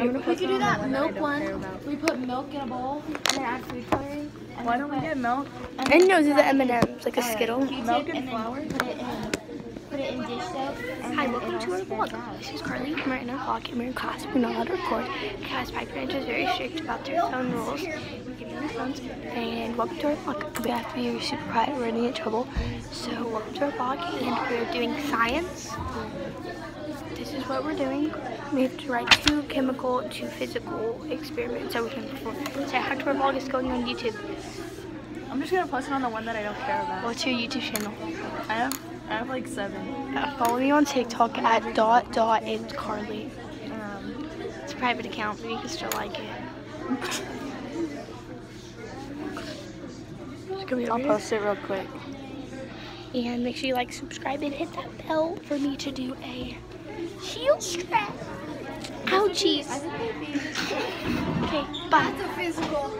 I'm gonna We could do that one milk I one. We put milk in a bowl and then add food coloring. And Why then don't we get milk? and And then no, these are the M&Ms, like a uh, Skittle. Q-tip Milk and and flour? Put it in. Put it in dish soap. Hi, welcome to our all vlog. This is Carley. We're in our vlog and we're in class. We're not allowed to record because Pipe Ranch is very strict about their phone rules. We're getting our phones. And welcome to our vlog. We have to be super quiet. We're gonna get in trouble. So welcome to our vlog and we're doing science. This is what we're doing. We have to write two chemical, two physical experiments that we can perform. So how to our vlog is going on YouTube. I'm just gonna post it on the one that I don't care about. What's your YouTube channel? I have, I have like seven. Uh, follow me on TikTok at dot dot and Carley. Um, It's a private account, but you can still like it. I'll post it real quick. And make sure you like, subscribe, and hit that bell for me to do a heel strap. Ouchies. Okay, bye. That's a physical.